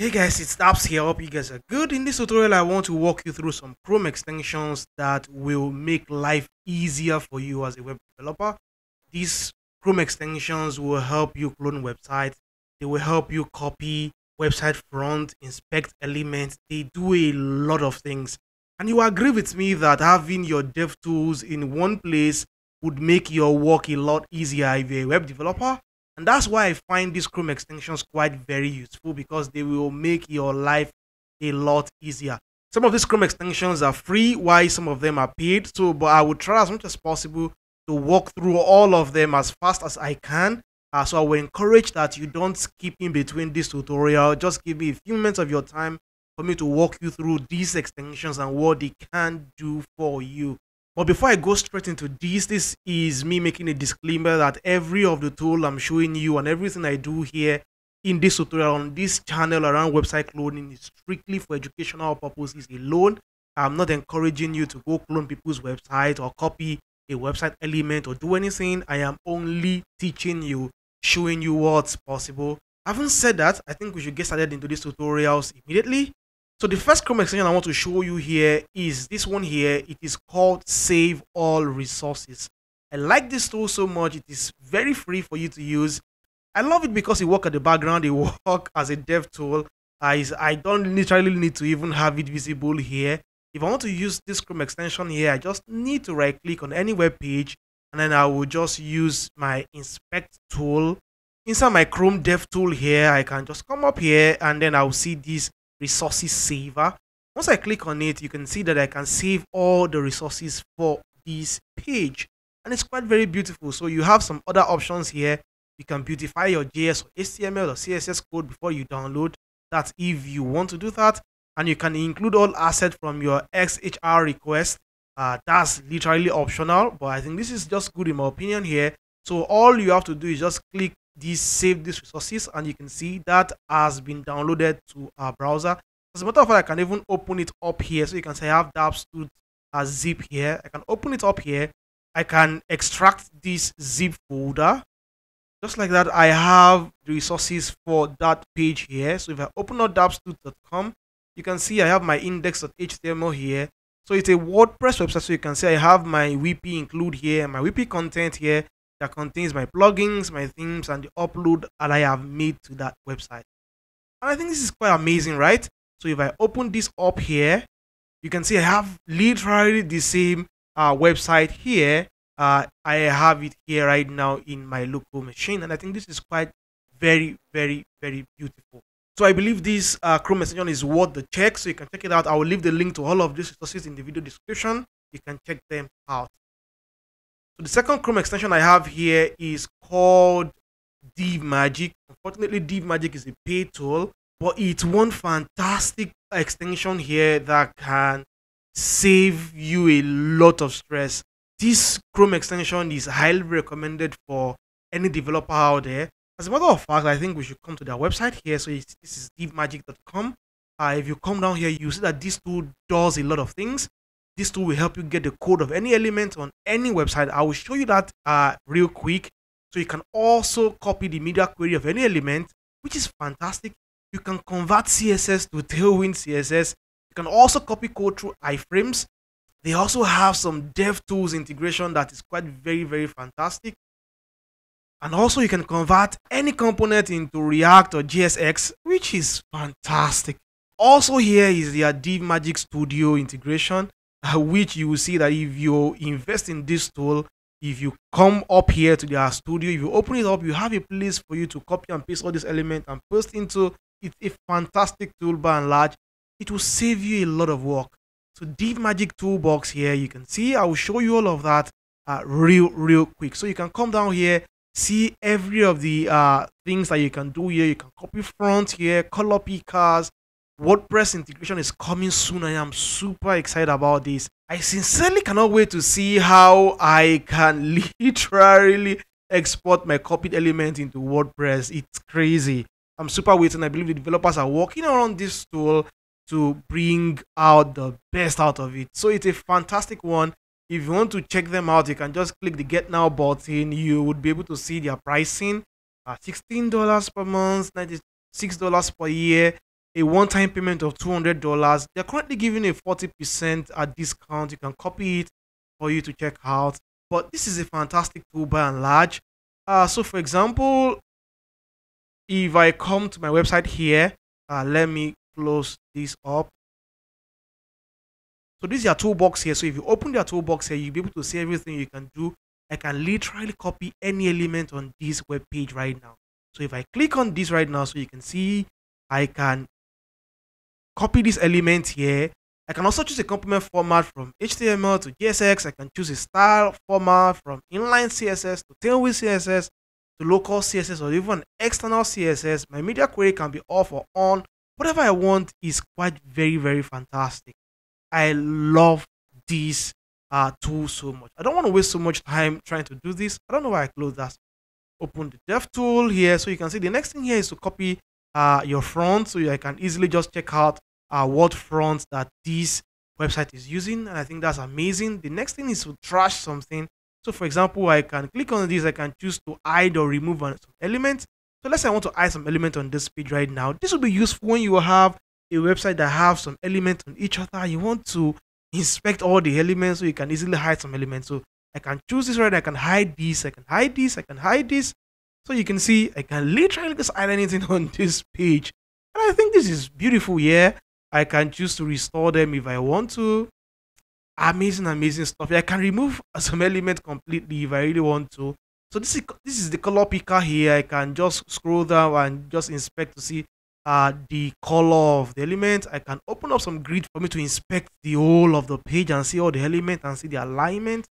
Hey guys, it's Daps here. Hope you guys are good. In this tutorial, I want to walk you through some Chrome extensions that will make life easier for you as a web developer. These Chrome extensions will help you clone websites. They will help you copy website front, inspect elements. They do a lot of things. And you agree with me that having your dev tools in one place would make your work a lot easier if you're a web developer. And that's why I find these Chrome extensions quite very useful because they will make your life a lot easier. Some of these Chrome extensions are free, while some of them are paid. So, but I will try as much as possible to walk through all of them as fast as I can. Uh, so I will encourage that you don't skip in between this tutorial. Just give me a few minutes of your time for me to walk you through these extensions and what they can do for you. But before I go straight into this, this is me making a disclaimer that every of the tool I'm showing you and everything I do here in this tutorial on this channel around website cloning is strictly for educational purposes alone. I'm not encouraging you to go clone people's website or copy a website element or do anything. I am only teaching you, showing you what's possible. Having said that, I think we should get started into these tutorials immediately. So the first Chrome extension I want to show you here is this one here. It is called Save All Resources. I like this tool so much. It is very free for you to use. I love it because it works at the background. It works as a dev tool. I, I don't literally need to even have it visible here. If I want to use this Chrome extension here, I just need to right click on any web page and then I will just use my inspect tool. Inside my Chrome dev tool here, I can just come up here and then I'll see this resources saver. Once I click on it, you can see that I can save all the resources for this page. And it's quite very beautiful. So you have some other options here. You can beautify your JS or HTML or CSS code before you download. that if you want to do that. And you can include all assets from your XHR request. Uh, that's literally optional, but I think this is just good in my opinion here. So all you have to do is just click these save these resources and you can see that has been downloaded to our browser. As a matter of fact i can even open it up here. So you can say i have dapps2 as zip here. I can open it up here. I can extract this zip folder. Just like that i have the resources for that page here. So if i open up dapps2.com you can see i have my index.html here. So it's a wordpress website. So you can see i have my wp include here my wp content here that contains my plugins, my themes, and the upload that I have made to that website. And I think this is quite amazing, right? So if I open this up here, you can see I have literally the same uh, website here. Uh, I have it here right now in my local machine, and I think this is quite very, very, very beautiful. So I believe this uh, Chrome extension is worth the check. So you can check it out. I will leave the link to all of these resources in the video description. You can check them out. So the second Chrome extension I have here is called DivMagic. Unfortunately, DivMagic is a paid tool, but it's one fantastic extension here that can save you a lot of stress. This Chrome extension is highly recommended for any developer out there. As a matter of fact, I think we should come to their website here. So this is divmagic.com. Uh, if you come down here, you see that this tool does a lot of things. This tool will help you get the code of any element on any website. I will show you that uh, real quick. So you can also copy the media query of any element, which is fantastic. You can convert CSS to Tailwind CSS. You can also copy code through iframes. They also have some DevTools integration that is quite very, very fantastic. And also you can convert any component into React or JSX, which is fantastic. Also here is their DivMagic Studio integration. Uh, which you will see that if you invest in this tool, if you come up here to their studio, if you open it up, you have a place for you to copy and paste all these elements and post into. It's a fantastic tool by and large. It will save you a lot of work. So DivMagic toolbox here, you can see, I will show you all of that uh, real, real quick. So you can come down here, see every of the uh, things that you can do here. You can copy front here, color pickers, WordPress integration is coming soon. I am super excited about this. I sincerely cannot wait to see how I can literally export my copied element into WordPress. It's crazy. I'm super waiting. I believe the developers are working around this tool to bring out the best out of it. So it's a fantastic one. If you want to check them out, you can just click the Get Now button. You would be able to see their pricing. Uh, $16 per month, $96 per year a one-time payment of $200. They're currently giving a 40% at discount. You can copy it for you to check out. But this is a fantastic tool by and large. Uh, so for example, if I come to my website here, uh, let me close this up. So this is your toolbox here. So if you open your toolbox here, you'll be able to see everything you can do. I can literally copy any element on this web page right now. So if I click on this right now, so you can see I can copy this element here. I can also choose a component format from HTML to JSX. I can choose a style format from inline CSS to tailwind CSS to local CSS or even external CSS. My media query can be off or on. Whatever I want is quite very, very fantastic. I love this uh, tool so much. I don't want to waste so much time trying to do this. I don't know why I close that. Open the dev tool here. So you can see the next thing here is to copy uh, your front. So I can easily just check out uh, what front that this website is using. And I think that's amazing. The next thing is to trash something. So for example, I can click on this. I can choose to hide or remove some elements. So let's say I want to hide some element on this page right now. This will be useful when you have a website that have some elements on each other. You want to inspect all the elements so you can easily hide some elements. So I can choose this right. I can hide this. I can hide this. I can hide this. So you can see I can literally just hide anything on this page. And I think this is beautiful. Yeah. I can choose to restore them if I want to. Amazing, amazing stuff. I can remove some element completely if I really want to. So this is this is the color picker here. I can just scroll down and just inspect to see uh, the color of the element. I can open up some grid for me to inspect the whole of the page and see all the elements and see the alignment.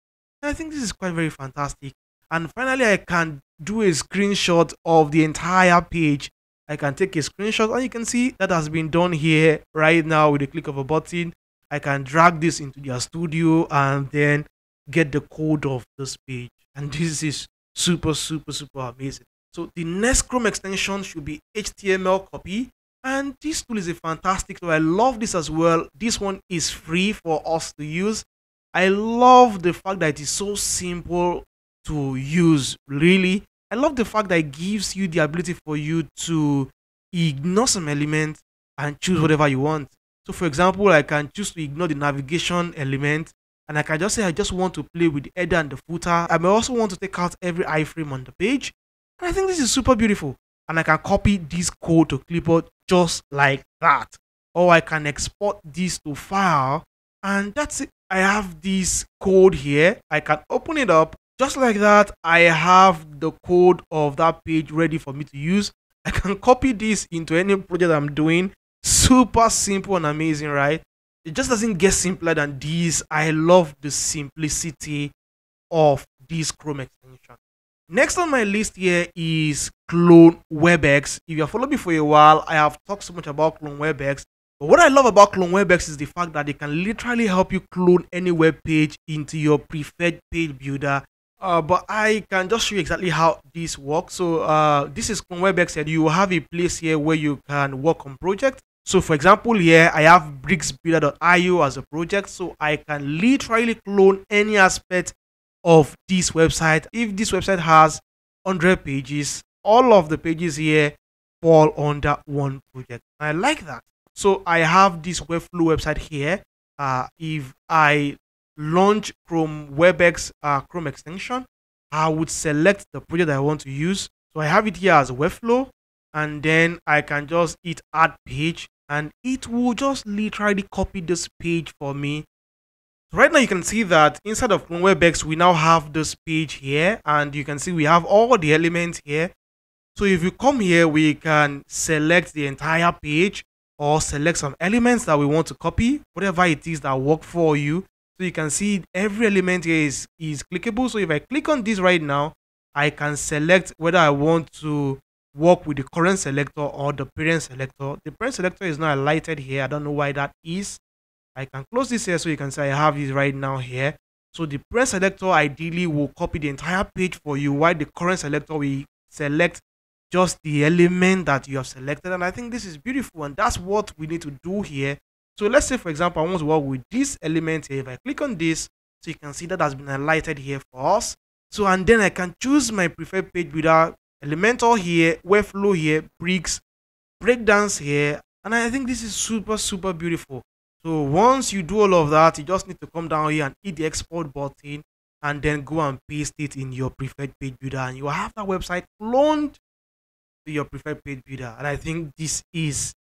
And I think this is quite very fantastic. And finally, I can do a screenshot of the entire page. I can take a screenshot and you can see that has been done here right now with the click of a button. I can drag this into their studio and then get the code of this page. And this is super, super, super amazing. So the next Chrome extension should be HTML copy. And this tool is a fantastic tool. I love this as well. This one is free for us to use. I love the fact that it is so simple to use, really. I love the fact that it gives you the ability for you to ignore some element and choose mm. whatever you want. So for example, I can choose to ignore the navigation element and I can just say I just want to play with the header and the footer. I may also want to take out every iframe on the page and I think this is super beautiful. And I can copy this code to clipboard just like that. Or I can export this to file and that's it. I have this code here. I can open it up just like that. I have the code of that page ready for me to use. I can copy this into any project I'm doing. Super simple and amazing, right? It just doesn't get simpler than this. I love the simplicity of this Chrome extension. Next on my list here is Clone WebEx. If you have followed me for a while, I have talked so much about CloneWebX. But what I love about CloneWebX is the fact that they can literally help you clone any web page into your preferred page builder. Uh, but I can just show you exactly how this works. So uh, this is CloneWebX and you have a place here where you can work on projects. So for example here, I have bricksbuilder.io as a project. So I can literally clone any aspect of this website. If this website has 100 pages, all of the pages here fall under one project. I like that. So I have this Webflow website here. Uh, if I launch CloneWebX uh, Chrome extension, I would select the project I want to use. So I have it here as Webflow, and then I can just hit add page, and it will just literally copy this page for me. Right now you can see that inside of CloneWebX we now have this page here and you can see we have all the elements here. So if you come here we can select the entire page or select some elements that we want to copy whatever it is that work for you so you can see every element here is is clickable so if i click on this right now i can select whether i want to work with the current selector or the parent selector the parent selector is not highlighted here i don't know why that is I can close this here so you can see I have it right now here. So the parent selector ideally will copy the entire page for you while the current selector will select just the element that you have selected. And I think this is beautiful and that's what we need to do here. So let's say for example, I want to work with this element here. If I click on this, so you can see that has been highlighted here for us. So and then I can choose my preferred page builder Elementor here, Webflow here, Bricks, Breakdance here, And I think this is super, super beautiful. So once you do all of that, you just need to come down here and hit the export button and then go and paste it in your preferred page builder and you have that website cloned to your preferred page builder. And I think this is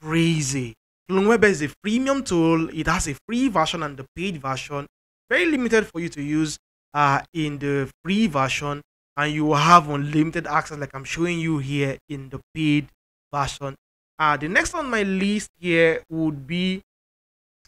crazy. CloneWeb is a freemium tool. It has a free version and the paid version. Very limited for you to use uh, in the free version. And you will have unlimited access like I'm showing you here in the paid version. Uh, the next on my list here would be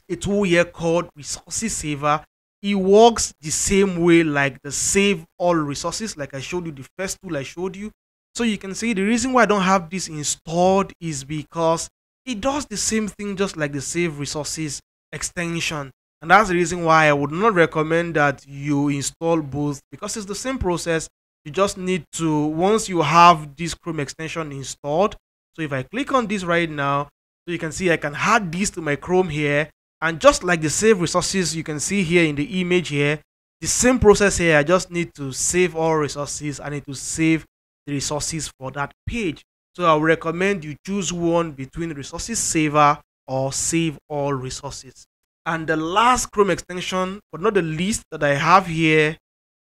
a tool here called Resources Saver. It works the same way like the Save All Resources, like I showed you the first tool I showed you. So you can see the reason why I don't have this installed is because it does the same thing just like the Save Resources extension. And that's the reason why I would not recommend that you install both because it's the same process. You just need to, once you have this Chrome extension installed, so if I click on this right now, so you can see I can add this to my Chrome here and just like the save resources you can see here in the image here, the same process here, I just need to save all resources. I need to save the resources for that page. So I would recommend you choose one between resources saver or save all resources. And the last Chrome extension, but not the least that I have here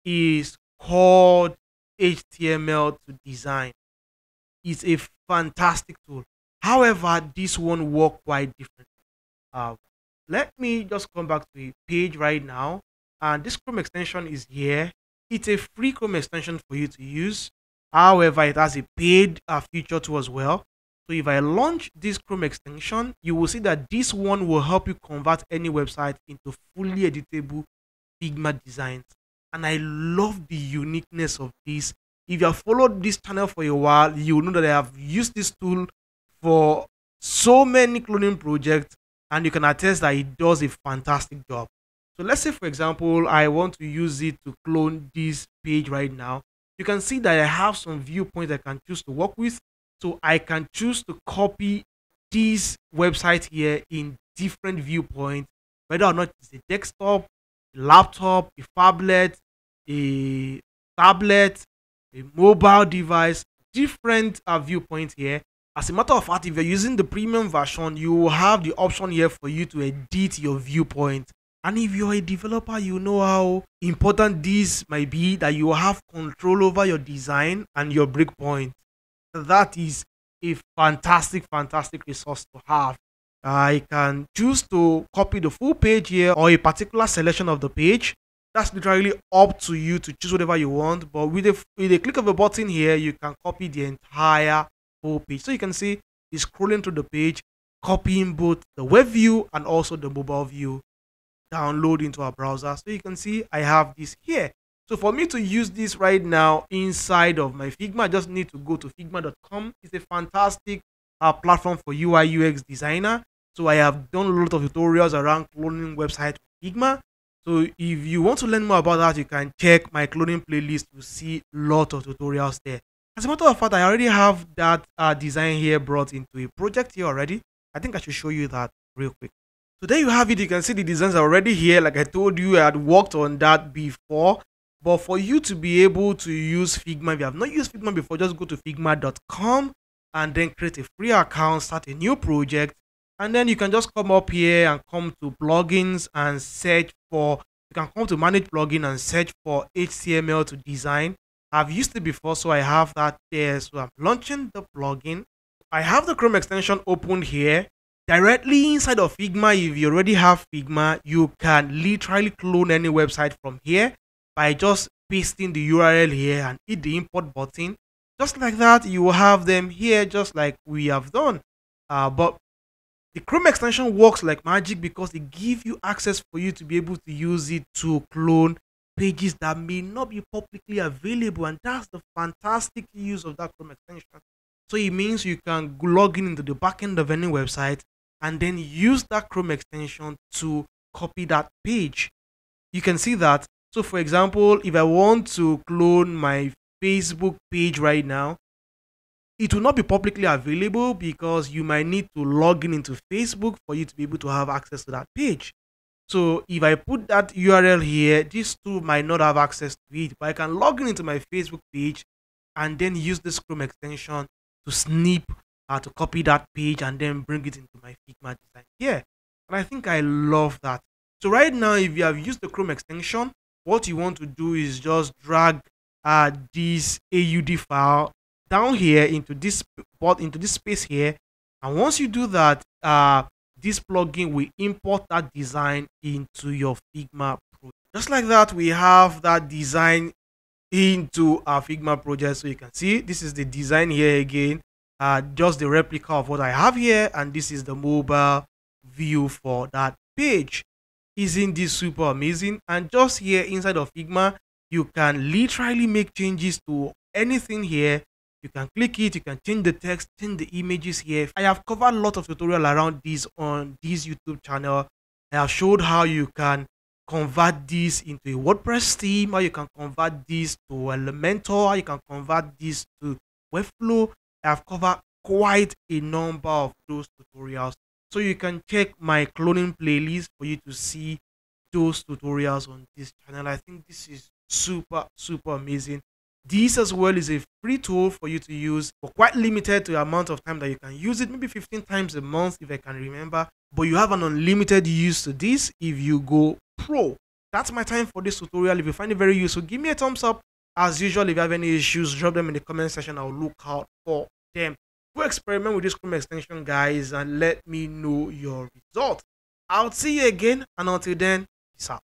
is called HTML to design. It's a fantastic tool. However, this one work quite different. Uh, let me just come back to the page right now and this chrome extension is here it's a free chrome extension for you to use however it has a paid uh, feature too as well so if i launch this chrome extension you will see that this one will help you convert any website into fully editable figma designs and i love the uniqueness of this if you have followed this channel for a while you know that i have used this tool for so many cloning projects and you can attest that it does a fantastic job. So let's say, for example, I want to use it to clone this page right now. You can see that I have some viewpoints I can choose to work with. So I can choose to copy this website here in different viewpoints, whether or not it's a desktop, a laptop, a phablet, a tablet, a mobile device, different uh, viewpoints here. As a matter of fact, if you're using the premium version, you will have the option here for you to edit your viewpoint. And if you're a developer, you know how important this might be that you have control over your design and your breakpoint. That is a fantastic, fantastic resource to have. I can choose to copy the full page here or a particular selection of the page. That's literally up to you to choose whatever you want. But with a, with a click of a button here, you can copy the entire full page. So you can see it's scrolling through the page, copying both the web view and also the mobile view download into our browser. So you can see I have this here. So for me to use this right now inside of my Figma, I just need to go to figma.com. It's a fantastic uh, platform for UI UX designer. So I have done a lot of tutorials around cloning website Figma. So if you want to learn more about that, you can check my cloning playlist to see a lot of tutorials there. As a matter of fact, I already have that uh, design here brought into a project here already. I think I should show you that real quick. So there you have it. You can see the designs are already here. Like I told you, I had worked on that before. But for you to be able to use Figma, if you have not used Figma before, just go to figma.com and then create a free account, start a new project. And then you can just come up here and come to plugins and search for, you can come to manage plugin and search for HTML to design I've used it before, so I have that there. So I'm launching the plugin. I have the Chrome extension open here. Directly inside of Figma, if you already have Figma, you can literally clone any website from here by just pasting the URL here and hit the import button. Just like that, you will have them here just like we have done. Uh, but the Chrome extension works like magic because it gives you access for you to be able to use it to clone pages that may not be publicly available and that's the fantastic use of that chrome extension so it means you can log in into the backend of any website and then use that chrome extension to copy that page. You can see that. So for example if i want to clone my facebook page right now it will not be publicly available because you might need to log in into facebook for you to be able to have access to that page. So if I put that URL here, this tool might not have access to it, but I can log in into my Facebook page and then use this Chrome extension to snip to copy that page and then bring it into my Figma design here. And I think I love that. So right now, if you have used the Chrome extension, what you want to do is just drag uh, this AUD file down here into this spot into this space here. And once you do that, uh, this plugin will import that design into your Figma project. Just like that, we have that design into our Figma project. So you can see this is the design here again, uh, just the replica of what I have here. And this is the mobile view for that page. Isn't this super amazing? And just here inside of Figma, you can literally make changes to anything here you can click it you can change the text change the images here i have covered a lot of tutorial around this on this youtube channel i have showed how you can convert this into a wordpress theme how you can convert this to elementor how you can convert this to webflow i have covered quite a number of those tutorials so you can check my cloning playlist for you to see those tutorials on this channel i think this is super super amazing this as well is a free tool for you to use, but quite limited to amount of time that you can use it, maybe 15 times a month if I can remember. But you have an unlimited use to this if you go pro. That's my time for this tutorial. If you find it very useful, give me a thumbs up. As usual, if you have any issues, drop them in the comment section. I'll look out for them. Go experiment with this Chrome extension, guys, and let me know your results. I'll see you again, and until then, peace out.